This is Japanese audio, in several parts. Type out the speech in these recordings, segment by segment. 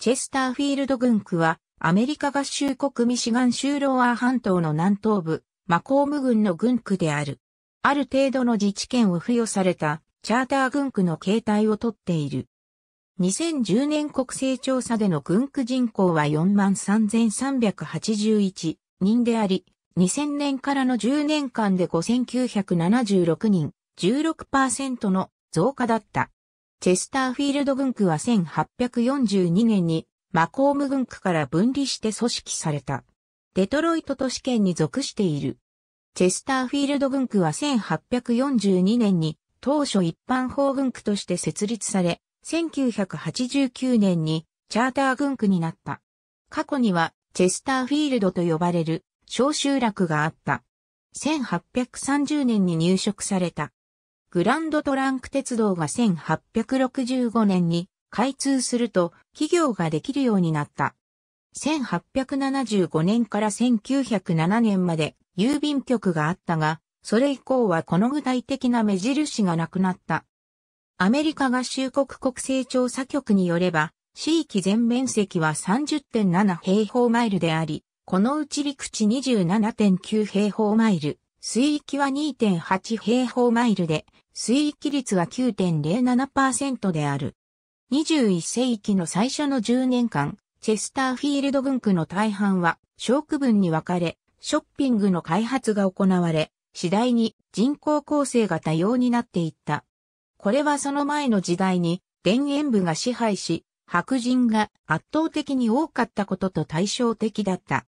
チェスターフィールド軍区は、アメリカ合衆国ミシガン州ローアー半島の南東部、マコーム郡の軍区である。ある程度の自治権を付与された、チャーター軍区の形態をとっている。2010年国勢調査での軍区人口は43,381人であり、2000年からの10年間で5976人、16%の増加だった。チェスターフィールド軍区は1842年にマコーム軍区から分離して組織された。デトロイト都市圏に属している。チェスターフィールド軍区は1842年に当初一般法軍区として設立され、1989年にチャーター軍区になった。過去にはチェスターフィールドと呼ばれる小集落があった。1830年に入植された。グランドトランク鉄道が1865年に開通すると企業ができるようになった。1875年から1907年まで郵便局があったが、それ以降はこの具体的な目印がなくなった。アメリカ合衆国国勢調査局によれば、地域全面積は30.7平方マイルであり、このうち陸地27.9平方マイル、水域は2.8平方マイルで、水域率は9.07%である。21世紀の最初の10年間、チェスターフィールド軍区の大半は、小区分に分かれ、ショッピングの開発が行われ、次第に人口構成が多様になっていった。これはその前の時代に、田園部が支配し、白人が圧倒的に多かったことと対照的だった。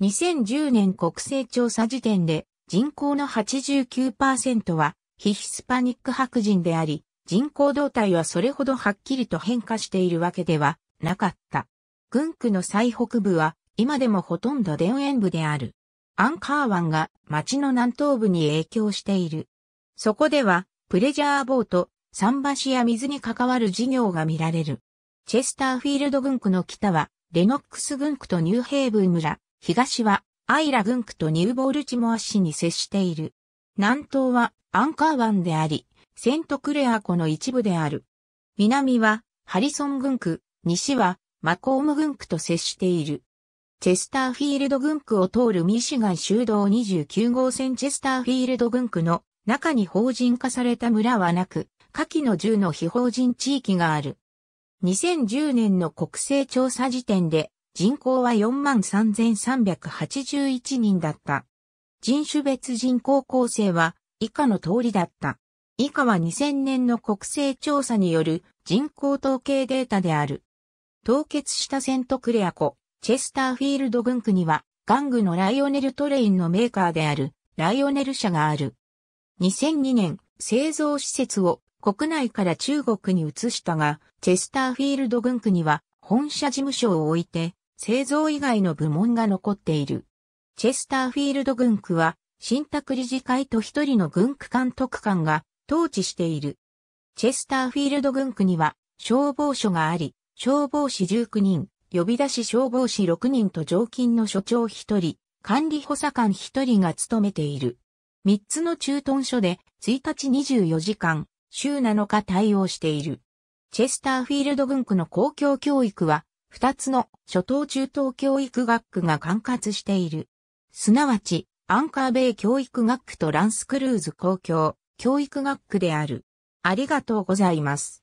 2010年国勢調査時点で人口の89%は非ヒスパニック白人であり、人口動態はそれほどはっきりと変化しているわけではなかった。軍区の最北部は今でもほとんど田園部である。アンカー湾が町の南東部に影響している。そこではプレジャーボート、桟橋や水に関わる事業が見られる。チェスターフィールド軍区の北はレノックス軍区とニューヘイブン村、東はアイラ軍区とニューボールチモア市に接している。南東はアンカー湾であり、セントクレア湖の一部である。南はハリソン軍区、西はマコーム軍区と接している。チェスターフィールド軍区を通るミシガン修道29号線チェスターフィールド軍区の中に法人化された村はなく、下記の10の非法人地域がある。2010年の国勢調査時点で人口は43,381人だった。人種別人口構成は以下の通りだった。以下は2000年の国勢調査による人口統計データである。凍結したセントクレア湖、チェスターフィールド軍区には、玩具のライオネルトレインのメーカーである、ライオネル社がある。2002年、製造施設を国内から中国に移したが、チェスターフィールド軍区には本社事務所を置いて、製造以外の部門が残っている。チェスターフィールド軍区は新宅理事会と一人の軍区監督官が統治している。チェスターフィールド軍区には消防署があり、消防士19人、呼び出し消防士6人と常勤の所長1人、管理補佐官1人が務めている。3つの駐屯所で1日24時間、週7日対応している。チェスターフィールド軍区の公共教育は、二つの初等中等教育学区が管轄している。すなわち、アンカーベイ教育学区とランスクルーズ公共教育学区である。ありがとうございます。